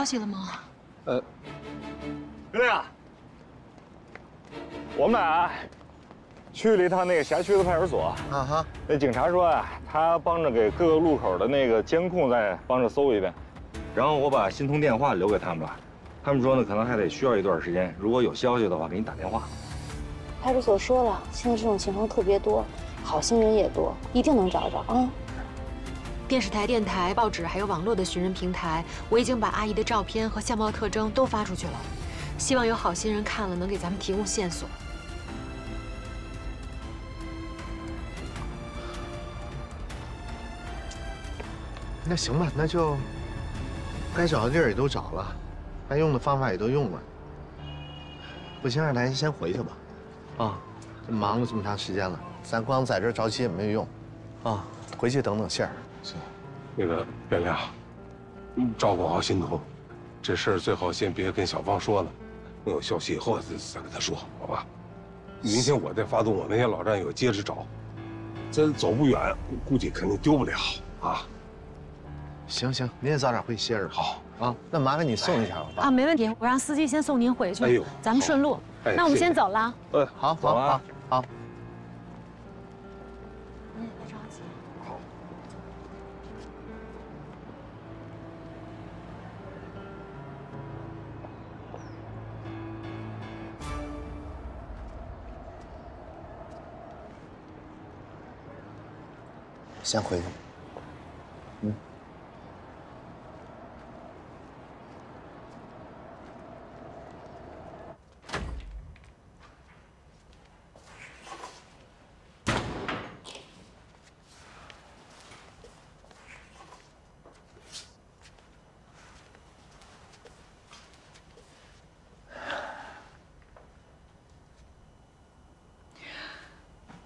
有消息了吗？呃，哥俩，我们俩去了一趟那个辖区的派出所。啊哈，那警察说啊，他帮着给各个路口的那个监控再帮着搜一遍，然后我把新通电话留给他们了。他们说呢，可能还得需要一段时间。如果有消息的话，给你打电话。派出所说了，现在这种情况特别多，好心人也多，一定能找着啊。电视台、电台、报纸还有网络的寻人平台，我已经把阿姨的照片和相貌特征都发出去了，希望有好心人看了能给咱们提供线索。那行吧，那就该找的地儿也都找了，该用的方法也都用了。不行，让咱先回去吧。啊，这忙了这么长时间了，咱光在这着急也没有用。啊，回去等等信儿。行，那个元亮，照顾好心彤，这事儿最好先别跟小芳说了，等有消息以后再再跟她说，好吧？明天我再发动我那些老战友接着找，这走不远，估计肯定丢不了啊。行行，您也早点回去歇着。好啊，那麻烦你送一下吧。啊，没问题，我让司机先送您回去。哎呦，咱们顺路。那我们先走了。嗯，好，好，好，好。先回去。嗯。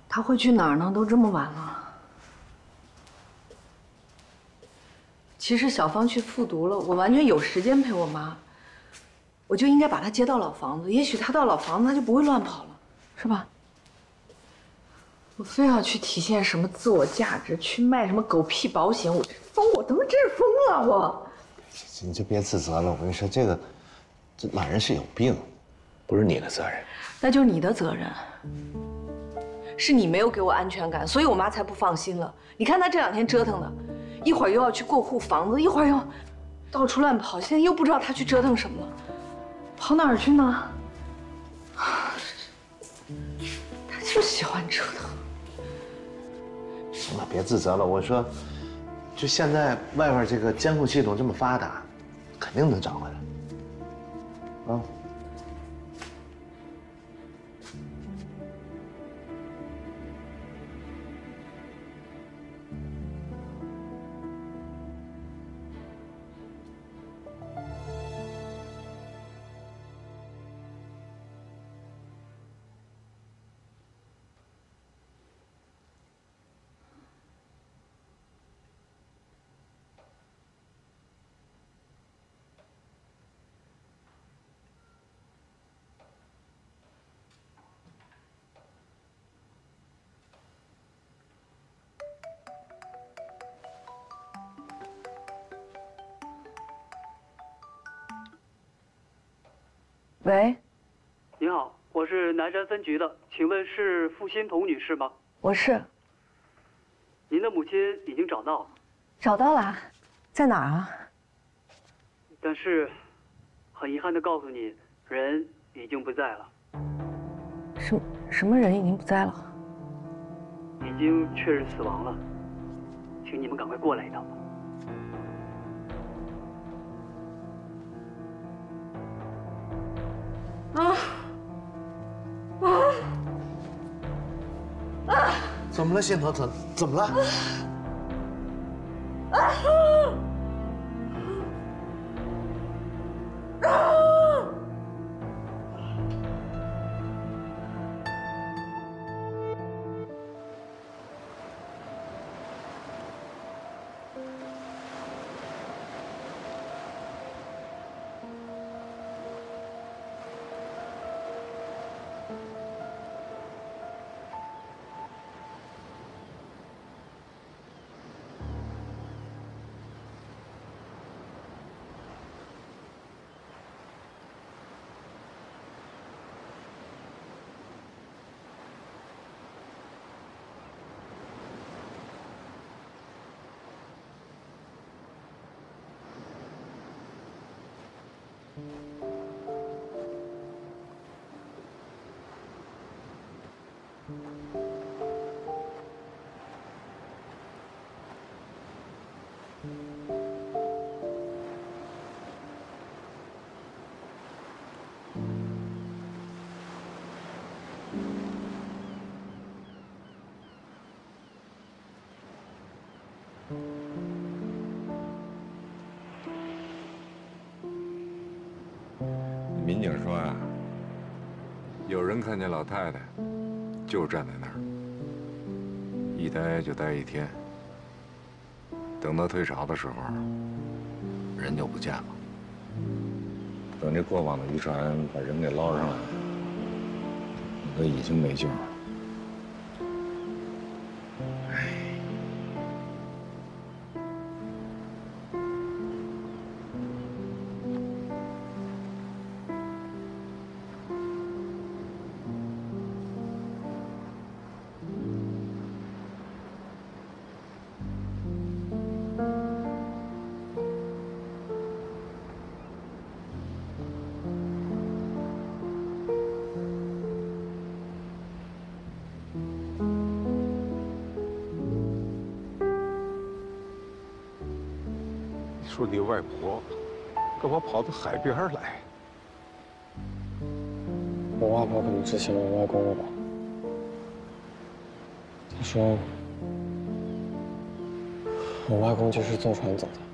他会去哪儿呢？都这么晚了。其实小芳去复读了，我完全有时间陪我妈，我就应该把她接到老房子。也许她到老房子，她就不会乱跑了，是吧？我非要去体现什么自我价值，去卖什么狗屁保险，我疯！我他妈真是疯了！我，你就别自责了。我跟你说，这个，这马人是有病，不是你的责任。那就是你的责任。是你没有给我安全感，所以我妈才不放心了。你看她这两天折腾的，一会儿又要去过户房子，一会儿又到处乱跑，现在又不知道他去折腾什么了，跑哪儿去呢？他就喜欢折腾。行了，别自责了。我说，就现在外边这个监控系统这么发达，肯定能找回来。啊。喂，您好，我是南山分局的，请问是付欣彤女士吗？我是。您的母亲已经找到了。找到了，在哪儿啊？但是，很遗憾的告诉你，人已经不在了。什什么人已经不在了？已经确认死亡了，请你们赶快过来一趟吧。啊啊啊！怎么了，心头？怎怎么了？啊啊！民警说呀，有人看见老太太，就站在那儿，一待就待一天。等到退潮的时候，人就不见了。等这过往的渔船把人给捞上来，都已经没救了。跑到海边来？我外婆可能之前我外公了吧？他说，我外公就是坐船走的。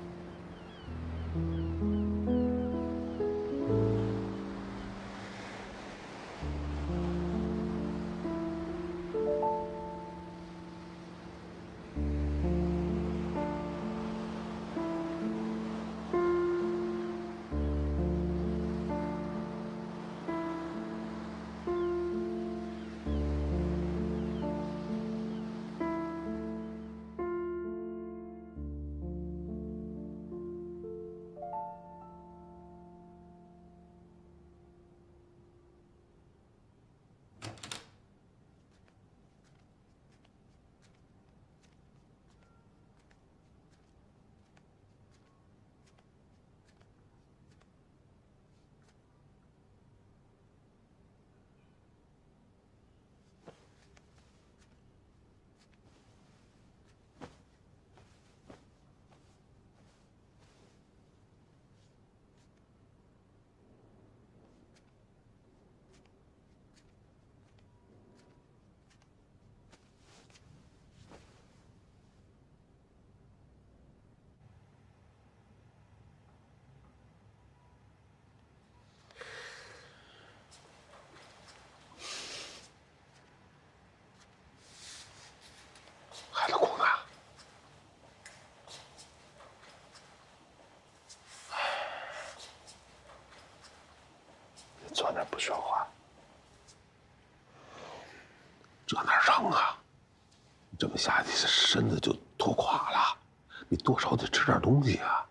这身子就拖垮了。你多少得吃点东西啊。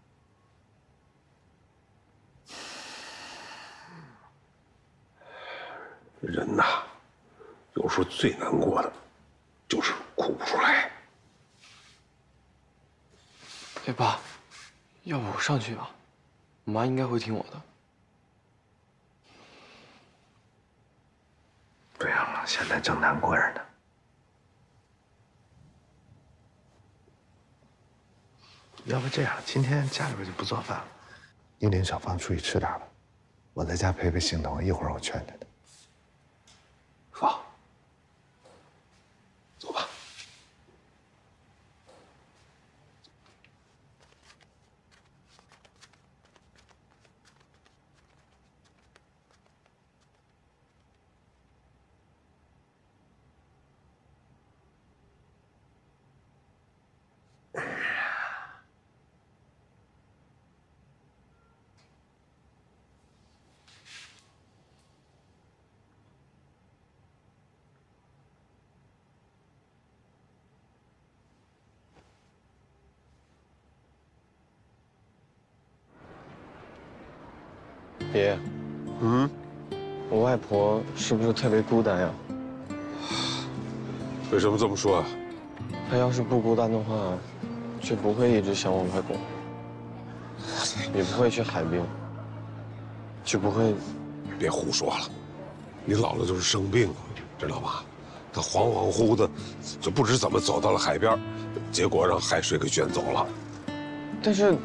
人呐，有时候最难过的，就是哭不出来。哎，爸，要不我上去吧？我妈应该会听我的。不行了，现在正难过着呢。要不这样，今天家里边就不做饭了，你领小芳出去吃点吧，我在家陪陪欣桐，一会儿我劝劝她。放，走吧。爷，嗯，我外婆是不是特别孤单呀？为什么这么说啊？她要是不孤单的话，就不会一直想我外公，也不会去海边。就不会？别胡说了，你姥姥就是生病了，知道吧？她恍恍惚惚的，就不知怎么走到了海边，结果让海水给卷走了。但是，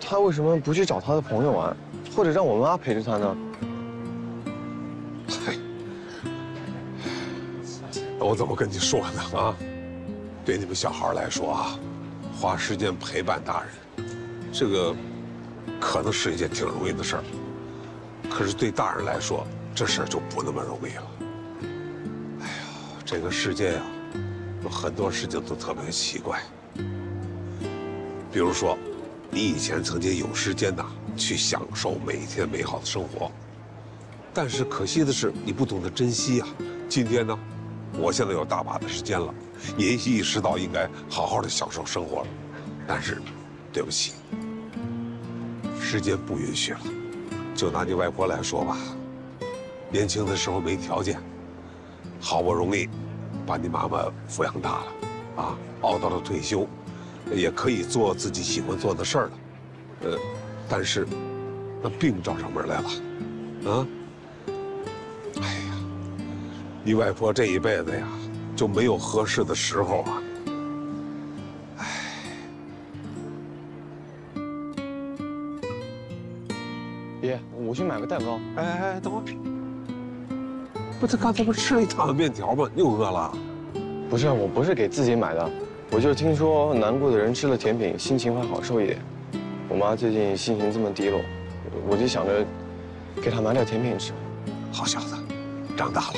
她为什么不去找她的朋友玩，或者让我妈陪着他呢？嗨，我怎么跟你说呢？啊，对你们小孩来说啊，花时间陪伴大人，这个可能是一件挺容易的事儿。可是对大人来说，这事儿就不那么容易了。哎呀，这个世界呀，有很多事情都特别奇怪。比如说，你以前曾经有时间呐，去享受每一天美好的生活，但是可惜的是，你不懂得珍惜呀。今天呢，我现在有大把的时间了，也意识到应该好好的享受生活了。但是，对不起，时间不允许了。就拿你外婆来说吧，年轻的时候没条件，好不容易把你妈妈抚养大了，啊，熬到了退休，也可以做自己喜欢做的事儿了，呃，但是那病找上门来了，啊，哎呀，你外婆这一辈子呀，就没有合适的时候啊。爷，我去买个蛋糕。哎哎哎，等会儿，不，他刚才不是吃了一大碗面条吗？又饿了？不是，我不是给自己买的，我就听说难过的人吃了甜品，心情会好受一点。我妈最近心情这么低落，我就想着给她买点甜品吃。好小子，长大了，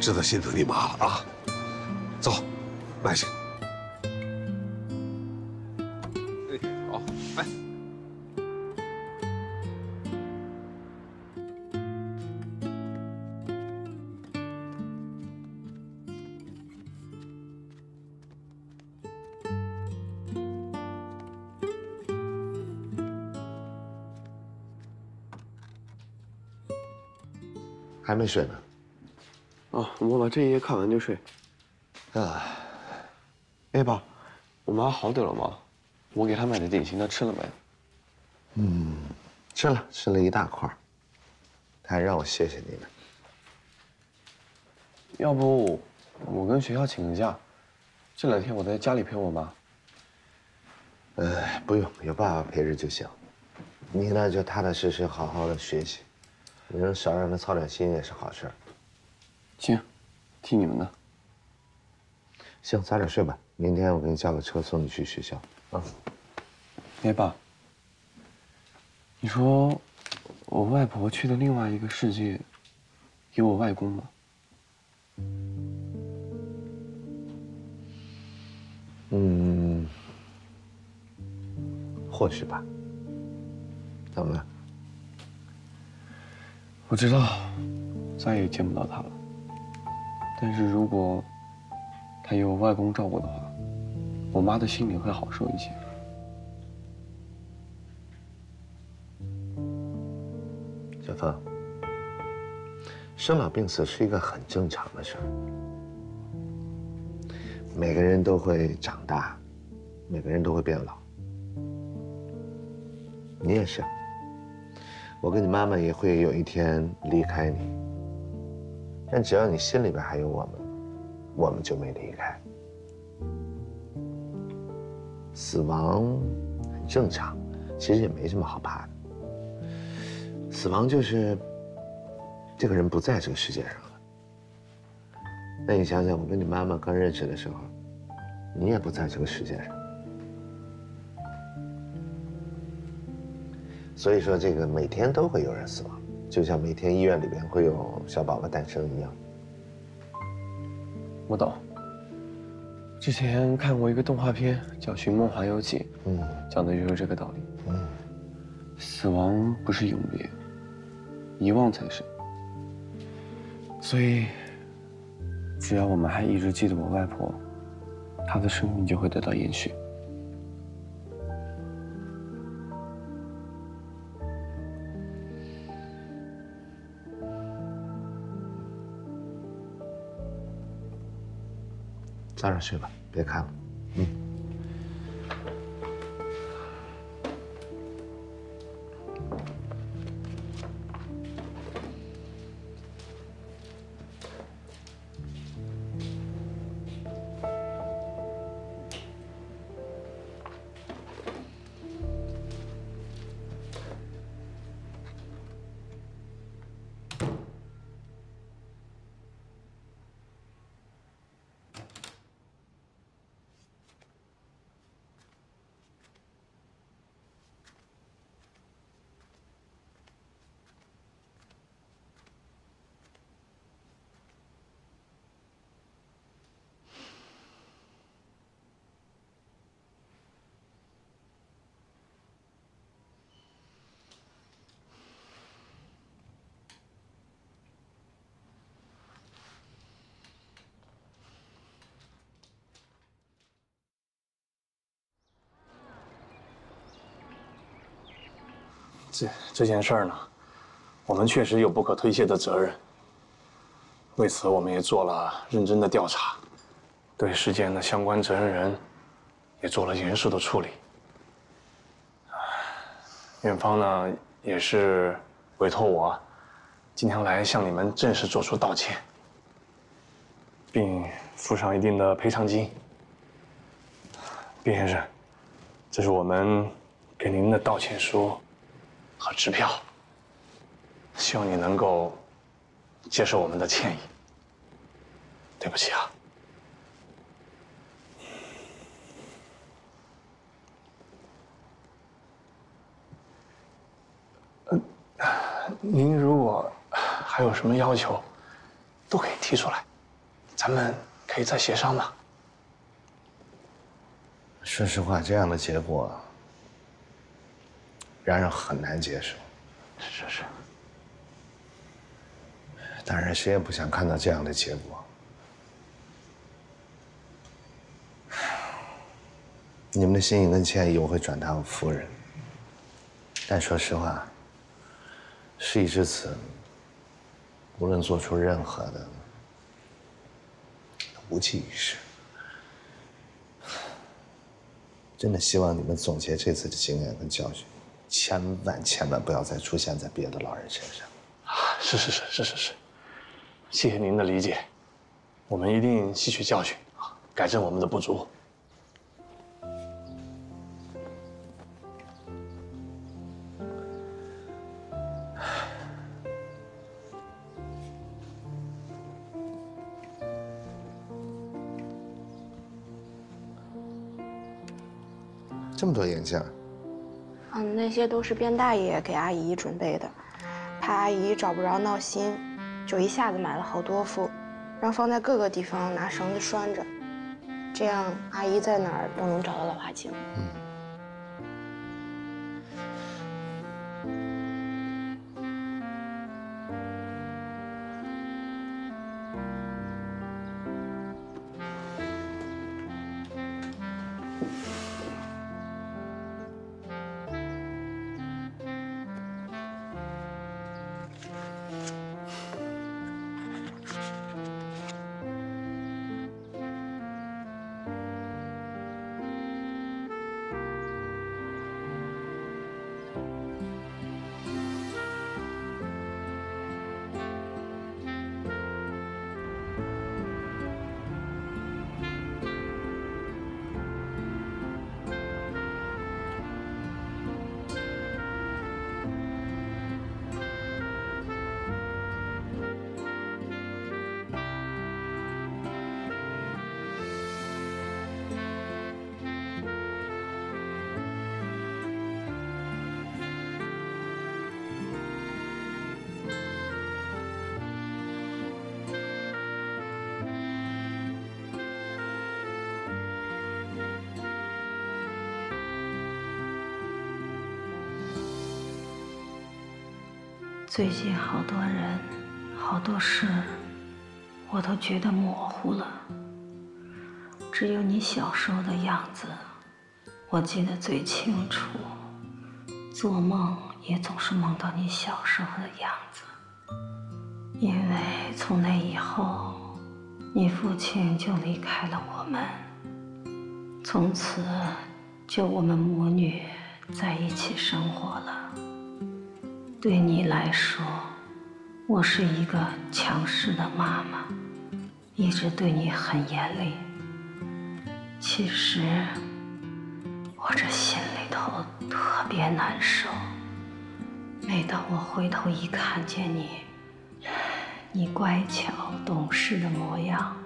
知道心疼你妈了啊！走，买去。没睡呢。哦，我把这一页看完就睡。啊，哎爸，我妈好点了吗？我给她买的点心她吃了没？嗯，吃了，吃了一大块。她还让我谢谢你呢。要不我跟学校请个假，这两天我在家里陪我妈。呃，不用，有爸爸陪着就行。你呢，就踏踏实实好好的学习。你能少让他操点心也是好事。行，听你们的。行，早点睡吧。明天我给你叫个车送你去学校。啊。哎，爸，你说我外婆去的另外一个世界，有我外公吗？嗯，或许吧。怎么了？我知道，再也见不到他了。但是如果他有外公照顾的话，我妈的心里会好受一些。小凤，生老病死是一个很正常的事儿。每个人都会长大，每个人都会变老。你也是。我跟你妈妈也会有一天离开你，但只要你心里边还有我们，我们就没离开。死亡很正常，其实也没什么好怕的。死亡就是这个人不在这个世界上了。那你想想，我跟你妈妈刚认识的时候，你也不在这个世界上。所以说，这个每天都会有人死亡，就像每天医院里边会有小宝宝诞生一样。我懂。之前看过一个动画片，叫《寻梦环游记》，嗯，讲的就是这个道理。嗯，死亡不是永别，遗忘才是。所以，只要我们还一直记得我外婆，她的生命就会得到延续。早点睡吧，别看了。嗯。这这件事儿呢，我们确实有不可推卸的责任。为此，我们也做了认真的调查，对事件的相关责任人也做了严肃的处理。院方呢，也是委托我今天来向你们正式做出道歉，并付上一定的赔偿金。卞先生，这是我们给您的道歉书和支票，希望你能够接受我们的歉意。对不起啊。您如果还有什么要求，都可以提出来，咱们可以再协商嘛。说实话，这样的结果让人很难接受。是是是。当然，谁也不想看到这样的结果。你们的心意跟歉意，我会转达我夫人。但说实话，事已至此，无论做出任何的，无济于事。真的希望你们总结这次的经验跟教训，千万千万不要再出现在别的老人身上。啊，是是是是是是，谢谢您的理解，我们一定吸取教训啊，改正我们的不足。这么多眼镜，嗯，那些都是卞大爷给阿姨准备的，怕阿姨找不着闹心，就一下子买了好多副，让放在各个地方拿绳子拴着，这样阿姨在哪儿都能找到老花镜。最近好多人，好多事，我都觉得模糊了。只有你小时候的样子，我记得最清楚。做梦也总是梦到你小时候的样子。因为从那以后，你父亲就离开了我们，从此就我们母女在一起生活了。对你来说，我是一个强势的妈妈，一直对你很严厉。其实，我这心里头特别难受。每当我回头一看见你，你乖巧懂事的模样，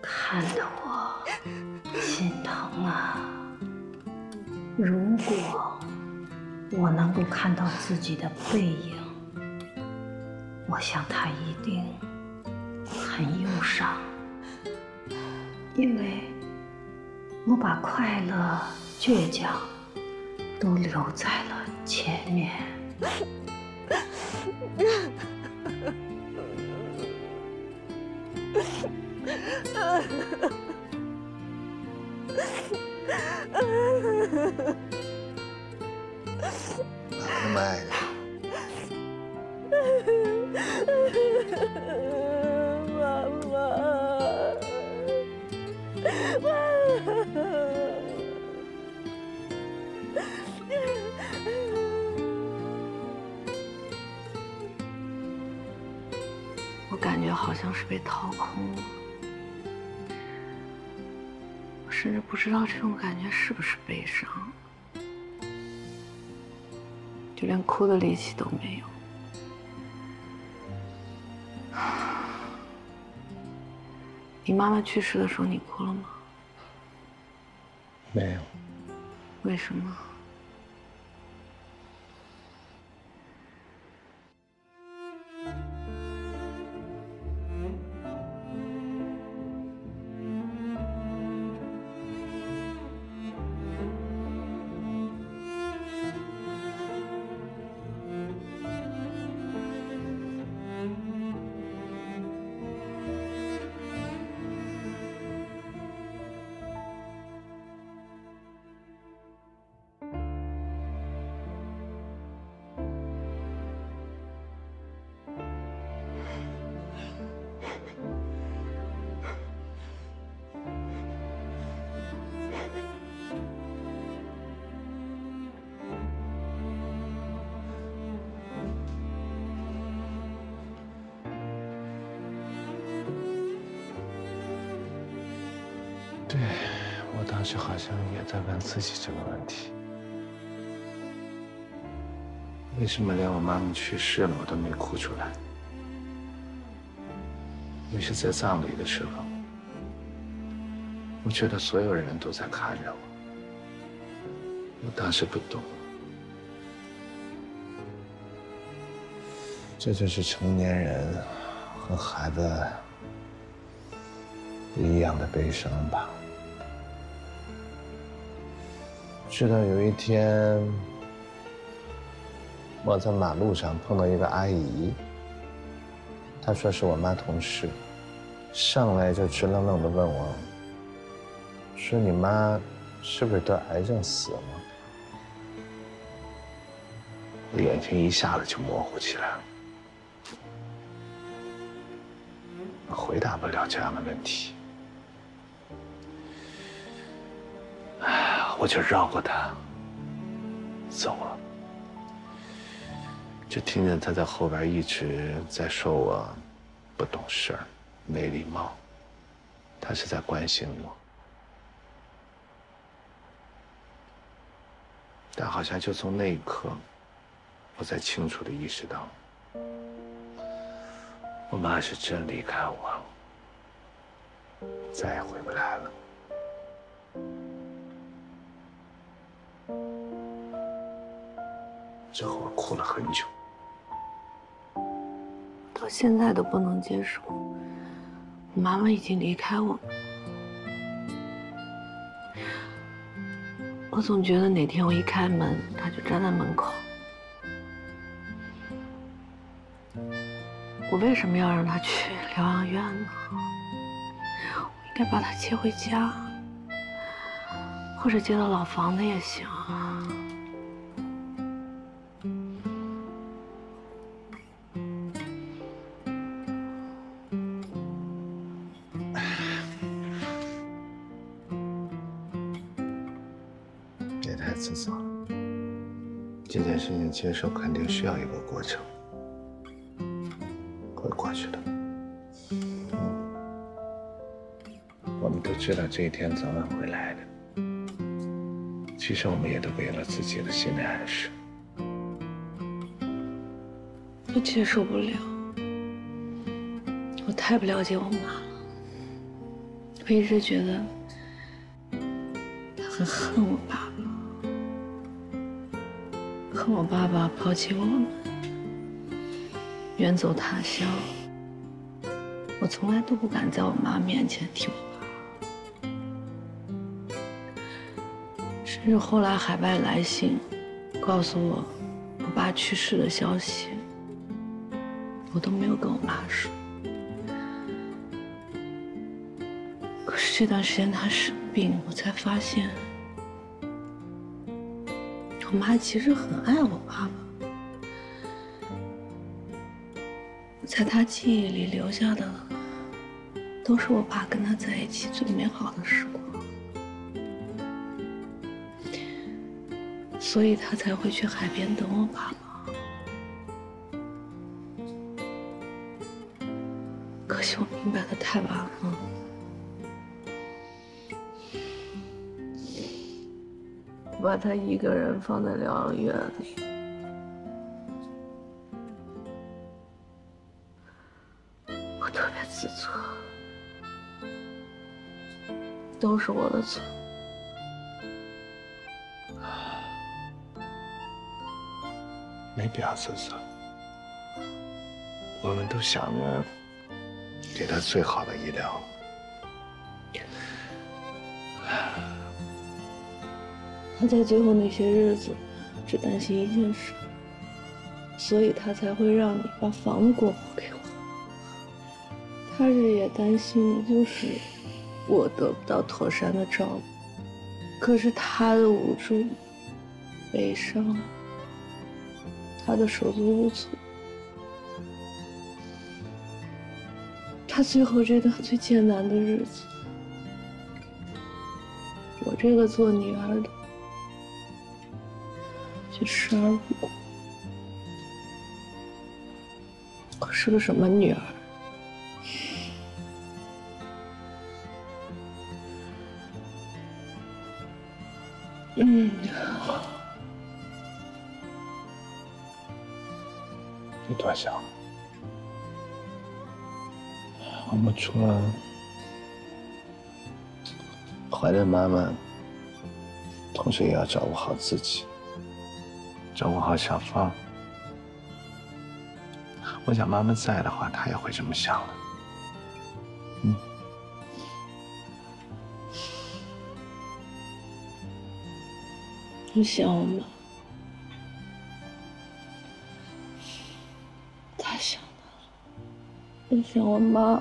看得我心疼啊。如果……我能够看到自己的背影，我想他一定很忧伤，因为我把快乐、倔强都留在了前面。妈妈，我感觉好像是被掏空了，我甚至不知道这种感觉是不是悲伤，就连哭的力气都没有。你妈妈去世的时候，你哭了吗？没有。为什么？对，我当时好像也在问自己这个问题：为什么连我妈妈去世了我都没哭出来？尤其在葬礼的时候，我觉得所有人都在看着我。我当时不懂，这就是成年人和孩子不一样的悲伤吧。直到有一天，我在马路上碰到一个阿姨，她说是我妈同事，上来就直愣愣的问我，说你妈是不是得癌症死了？我眼睛一下子就模糊起来了，回答不了这样的问题。我就绕过他走了，就听见他在后边一直在说我不懂事儿、没礼貌，他是在关心我，但好像就从那一刻，我才清楚的意识到，我妈是真离开我了，再也回不来了。之后我哭了很久，到现在都不能接受，我妈妈已经离开我了。我总觉得哪天我一开门，她就站在门口。我为什么要让她去疗养院呢？我应该把她接回家，或者接到老房子也行。别接受肯定需要一个过程，会过去的。我们都知道这一天早晚会来的，其实我们也都给了自己的心理暗示。我接受不了，我太不了解我妈了。我一直觉得她很恨我爸爸，恨我爸爸抛弃我们，远走他乡。我从来都不敢在我妈面前提我爸，甚至后来海外来信告诉我我爸去世的消息。我都没有跟我妈说，可是这段时间他生病，我才发现，我妈其实很爱我爸爸。在他记忆里留下的都是我爸跟他在一起最美好的时光所以他才会去海边等我爸爸。把他一个人放在疗养院里。我特别自责都是我的错，没必要自责。我们都想着给他最好的医疗，他在最后那些日子只担心一件事，所以他才会让你把房子过户给我。他日夜担心的就是。我得不到妥善的照顾，可是他的无助、悲伤，他的手足无措，他最后这段最艰难的日子，我这个做女儿的却视而不顾。我是个什么女儿？嗯，你多想，我们除了怀着妈妈，同时也要照顾好自己，照顾好小芳。我想妈妈在的话，她也会这么想的。嗯。你想我吗？太想他了，我想我妈。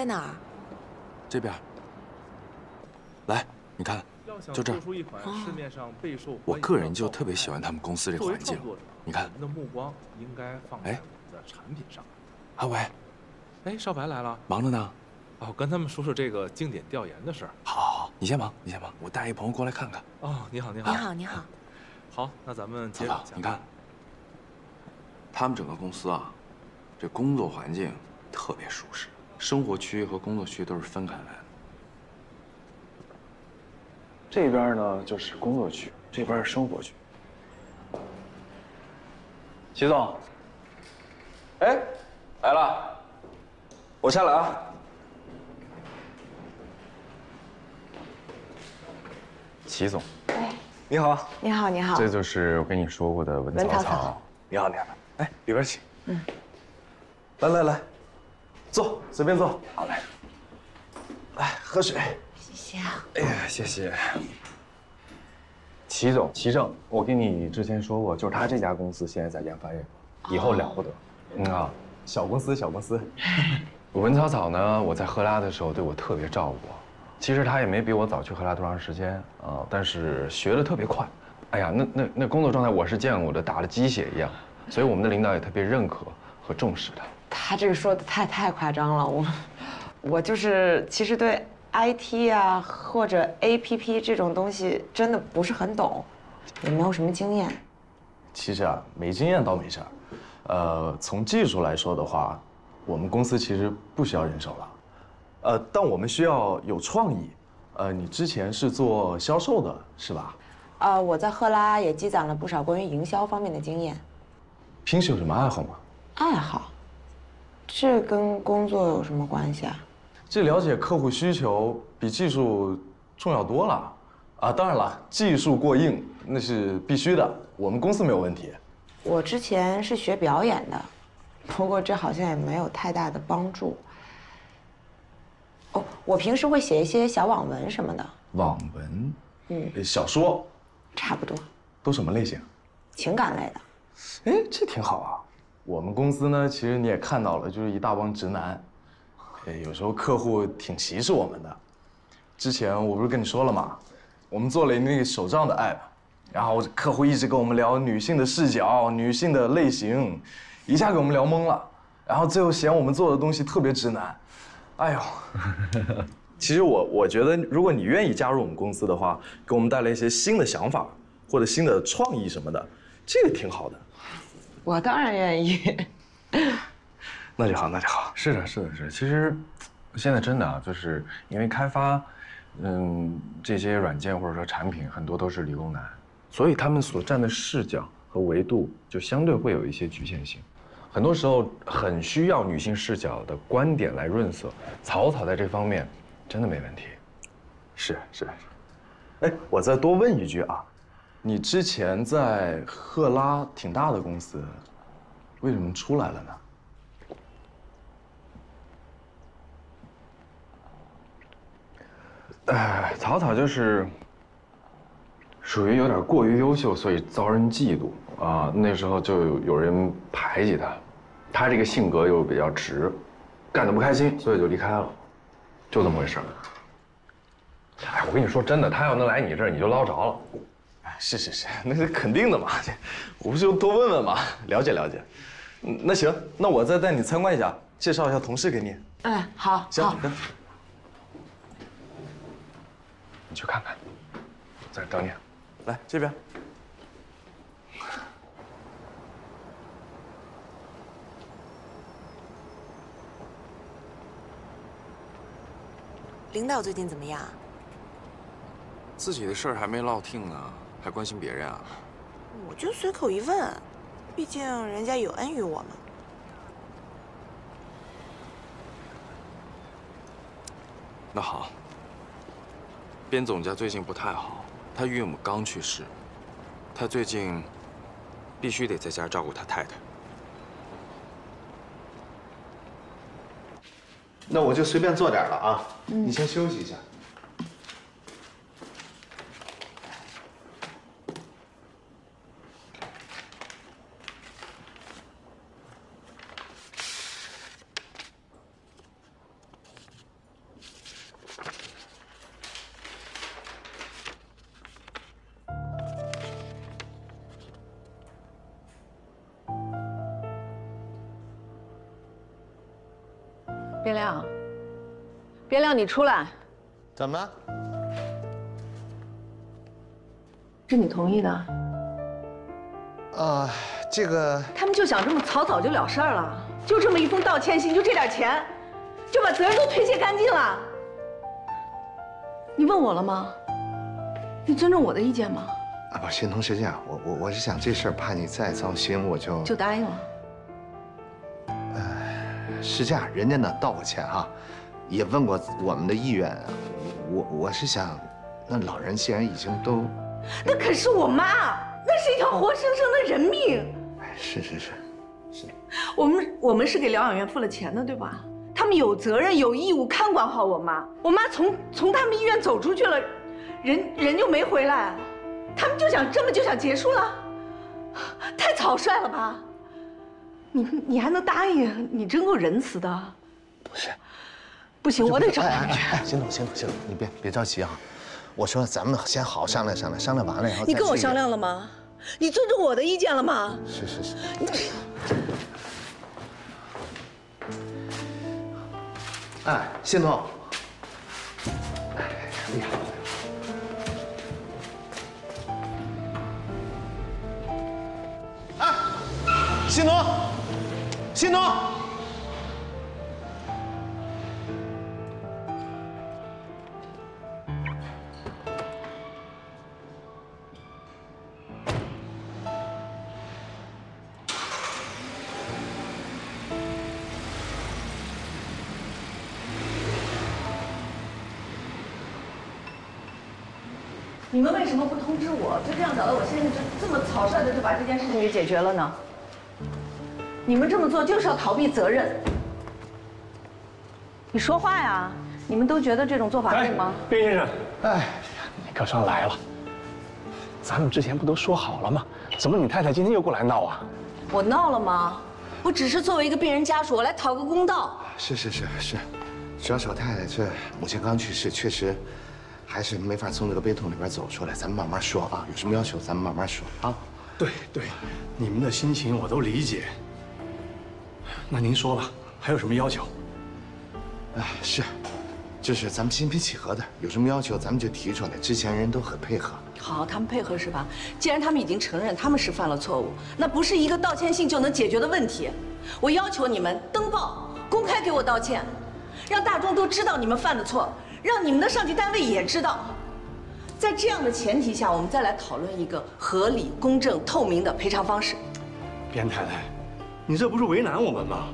在哪儿？这边。来，你看。就这儿，我个人就特别喜欢他们公司这个环境。你看，哎，阿伟，哎，少白来了，忙着呢。哦，跟他们说说这个经典调研的事儿。好，好，好，你先忙，你先忙，我带一朋友过来看看。哦，你好，你好，你好，你好。好，那咱们接着。你看，他们整个公司啊，这工作环境特别舒适，生活区和工作区都是分开来的。这边呢就是工作区，这边是生活区。齐总，哎，来了，我下来啊。齐总，哎，你好，你好，你好，这就是我跟你说过的文草草。你好，你好，哎，里边请。嗯，来来来，坐，随便坐。好嘞，来喝水。谢谢啊哎呀，谢谢，齐总，齐正，我跟你之前说过，就是他这家公司现在在研发这个，以后了不得。嗯啊，小公司，小公司。文草草呢，我在赫拉的时候对我特别照顾，其实他也没比我早去赫拉多长时间啊，但是学的特别快。哎呀，那那那工作状态我是见过的，打了鸡血一样，所以我们的领导也特别认可和重视他。他这个说的太太夸张了，我我就是其实对。I T 啊，或者 A P P 这种东西真的不是很懂，也没有什么经验。其实啊，没经验倒没事儿。呃，从技术来说的话，我们公司其实不需要人手了。呃，但我们需要有创意。呃，你之前是做销售的，是吧？呃，我在赫拉也积攒了不少关于营销方面的经验。平时有什么爱好吗？爱好？这跟工作有什么关系啊？这了解客户需求比技术重要多了，啊，当然了，技术过硬那是必须的，我们公司没有问题。我之前是学表演的，不过这好像也没有太大的帮助。哦，我平时会写一些小网文什么的。网文？嗯，小说。差不多。都什么类型？情感类的。哎，这挺好啊。我们公司呢，其实你也看到了，就是一大帮直男，哎，有时候客户挺歧视我们的。之前我不是跟你说了吗？我们做了那个手账的 app，然后客户一直跟我们聊女性的视角、女性的类型，一下给我们聊懵了，然后最后嫌我们做的东西特别直男。哎呦，其实我我觉得，如果你愿意加入我们公司的话，给我们带来一些新的想法或者新的创意什么的，这个挺好的。我当然愿意。那就好，那就好。是的，是的，是的。其实，现在真的啊，就是因为开发，嗯，这些软件或者说产品很多都是理工男，所以他们所站的视角和维度就相对会有一些局限性，很多时候很需要女性视角的观点来润色。草草在这方面真的没问题。是是。哎，我再多问一句啊，你之前在赫拉挺大的公司，为什么出来了呢？哎，草草就是属于有点过于优秀，所以遭人嫉妒啊。那时候就有人排挤他，他这个性格又比较直，干得不开心，所以就离开了，就这么回事。哎，我跟你说真的，他要能来你这儿，你就捞着了。哎，是是是，那是肯定的嘛。这我不就多问问嘛，了解了解。那行，那我再带你参观一下，介绍一下同事给你。哎，好，行，行。你去看看，在这等你。来这边。领导最近怎么样？自己的事儿还没落听呢，还关心别人啊？我就随口一问，毕竟人家有恩于我嘛。那好。边总家最近不太好，他岳母刚去世，他最近必须得在家照顾他太太。那我就随便做点了啊，你先休息一下。你出来！怎么了？是你同意的？啊，这个他们就想这么草草就了事儿了，就这么一封道歉信，就这点钱，就把责任都推卸干净了。你问我了吗？你尊重我的意见吗？啊，不，欣桐是这样，我我我是想这事儿怕你再糟心，我就就答应了。是这样，人家呢道过歉哈，也问过我们的意愿啊。我我是想，那老人既然已经都，那可是我妈，那是一条活生生的人命。哎，是是是，是。我们我们是给疗养院付了钱的，对吧？他们有责任有义务看管好我妈。我妈从从他们医院走出去了，人人就没回来，他们就想这么就想结束了，太草率了吧？你你还能答应？你真够仁慈的。不是，不行，我得找他们去。行总，行总，行总，你别别着急啊。我说咱们先好好商量商量，商量完了以后你跟我商量了吗？你尊重我的意见了吗？是是是。哎，欣桐。哎，厉害。哎，欣桐。欣桐，你们为什么不通知我？就这样找到我现在，就这么草率的就把这件事情给解决了呢？你们这么做就是要逃避责任。你说话呀！你们都觉得这种做法对吗？边先生，哎，你可算来了。咱们之前不都说好了吗？怎么你太太今天又过来闹啊？我闹了吗？我只是作为一个病人家属，我来讨个公道。是是是是，主要是我太太这母亲刚去世，确实还是没法从这个悲痛里边走出来。咱们慢慢说啊，有什么要求咱们慢慢说啊。对对，你们的心情我都理解。那您说吧，还有什么要求？哎，是，就是咱们心平气和的，有什么要求咱们就提出来。之前人都很配合。好，他们配合是吧？既然他们已经承认他们是犯了错误，那不是一个道歉信就能解决的问题。我要求你们登报公开给我道歉，让大众都知道你们犯的错，让你们的上级单位也知道。在这样的前提下，我们再来讨论一个合理、公正、透明的赔偿方式。边太太，你这不是为难我们吗？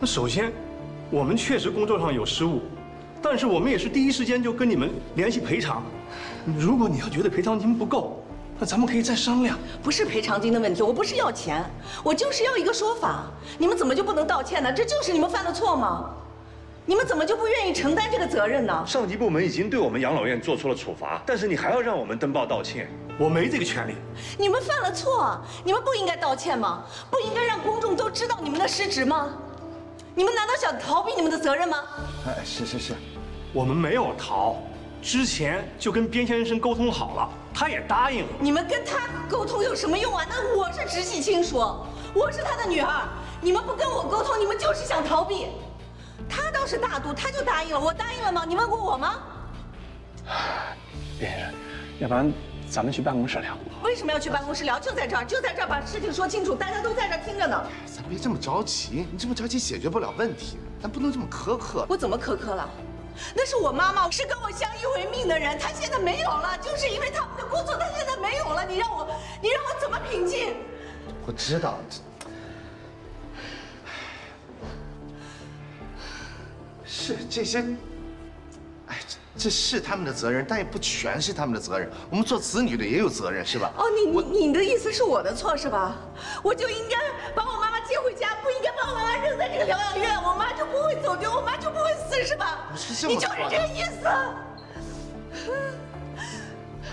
那首先，我们确实工作上有失误，但是我们也是第一时间就跟你们联系赔偿。如果你要觉得赔偿金不够，那咱们可以再商量。不是赔偿金的问题，我不是要钱，我就是要一个说法。你们怎么就不能道歉呢？这就是你们犯的错吗？你们怎么就不愿意承担这个责任呢？上级部门已经对我们养老院做出了处罚，但是你还要让我们登报道歉，我没这个权利。你们犯了错，你们不应该道歉吗？不应该让公众都知道你们的失职吗？你们难道想逃避你们的责任吗？哎，是是是，我们没有逃。之前就跟边先生沟通好了，他也答应了。你们跟他沟通有什么用啊？那我是直系亲属，我是他的女儿。你们不跟我沟通，你们就是想逃避。他倒是大度，他就答应了。我答应了吗？你问过我吗？边先生，要不然咱们去办公室聊。为什么要去办公室聊？就在这儿，就在这儿把事情说清楚，大家都在这儿听着呢。咱别这么着急，你这么着急解决不了问题，咱不能这么苛刻。我怎么苛刻了？那是我妈妈，是跟我相依为命的人，她现在没有了，就是因为他们的工作，她现在没有了。你让我，你让我怎么平静？我知道，是这些，哎，这是他们的责任，但也不全是他们的责任。我们做子女的也有责任，是吧？哦，你你你的意思是我的错是吧？我就应该把我妈妈接回家，不应该把我妈妈扔在这个疗养院，我妈就不会走丢，我妈就不会死，是吧？不是这么你就是这个意思。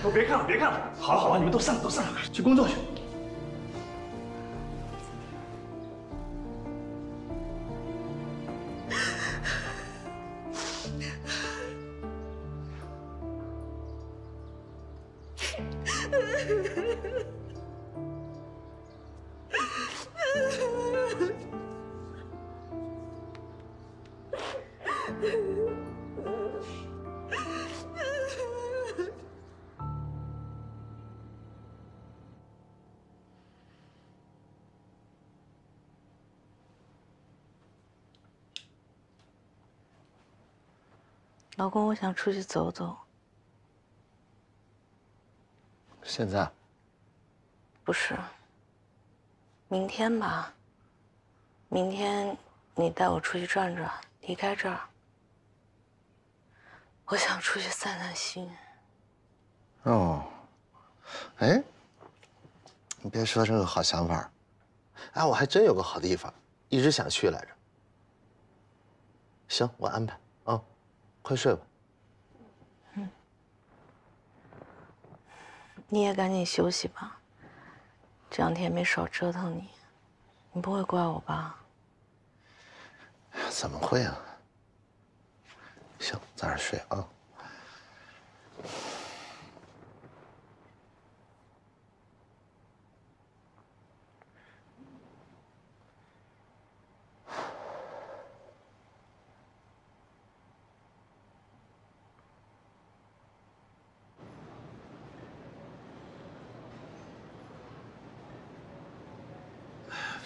都别看了，别看了。好了好了，你们都散了，都散了，去工作去。老公，我想出去走走。现在？不是。明天吧。明天你带我出去转转，离开这儿。我想出去散散心。哦。哎，你别说，这个好想法。哎，我还真有个好地方，一直想去来着。行，我安排啊。快睡吧。你也赶紧休息吧。这两天没少折腾你，你不会怪我吧？怎么会啊？行，早点睡啊。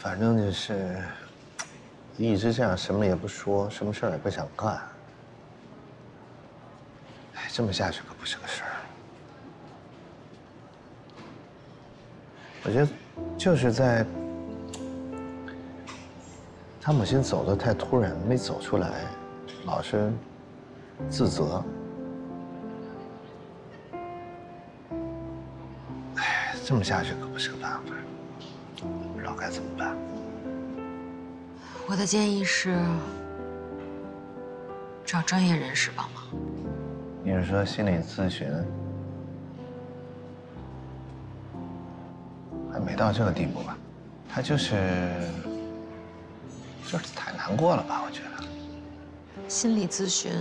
反正就是一直这样，什么也不说，什么事儿也不想干。哎，这么下去可不是个事儿。我觉得就是在他母亲走的太突然，没走出来，老是自责。哎，这么下去可不是个办法。不知道该怎么办。我的建议是找专业人士帮忙。你是说心理咨询？还没到这个地步吧？他就是就是太难过了吧？我觉得。心理咨询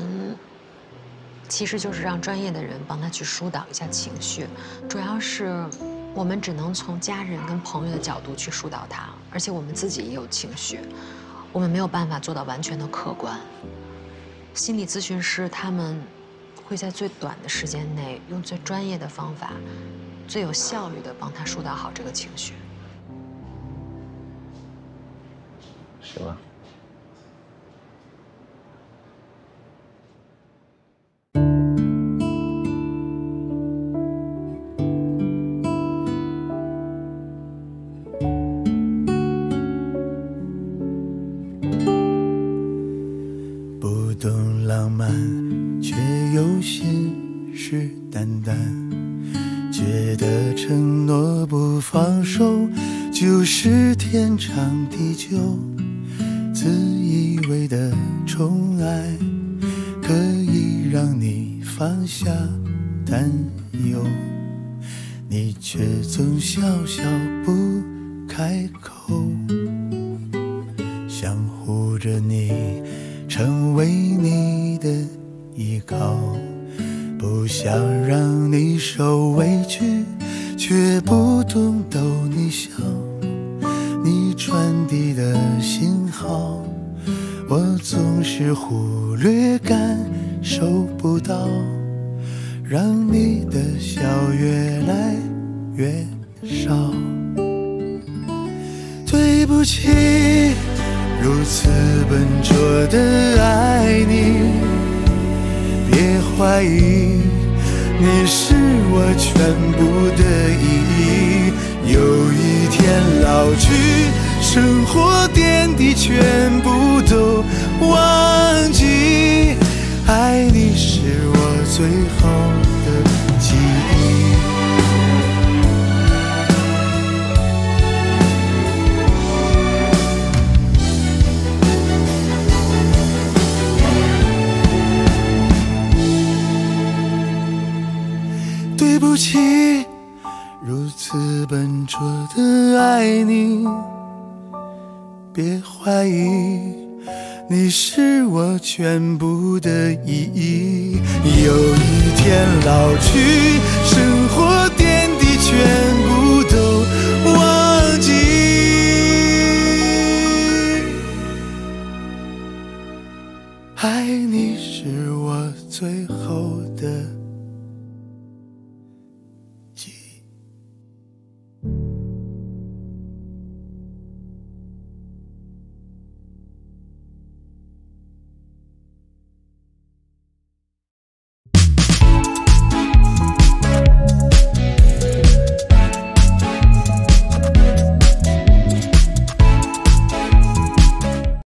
其实就是让专业的人帮他去疏导一下情绪，主要是我们只能从家人跟朋友的角度去疏导他，而且我们自己也有情绪，我们没有办法做到完全的客观。心理咨询师他们会在最短的时间内，用最专业的方法，最有效率的帮他疏导好这个情绪。行吧。怀疑，你是我全部的意义。有一天老去，生活点滴全部都忘记，爱你是我最后的记忆。说的爱你，别怀疑，你是我全部的意义。有一天老去，生活点滴全部都忘记，爱你是我最后的。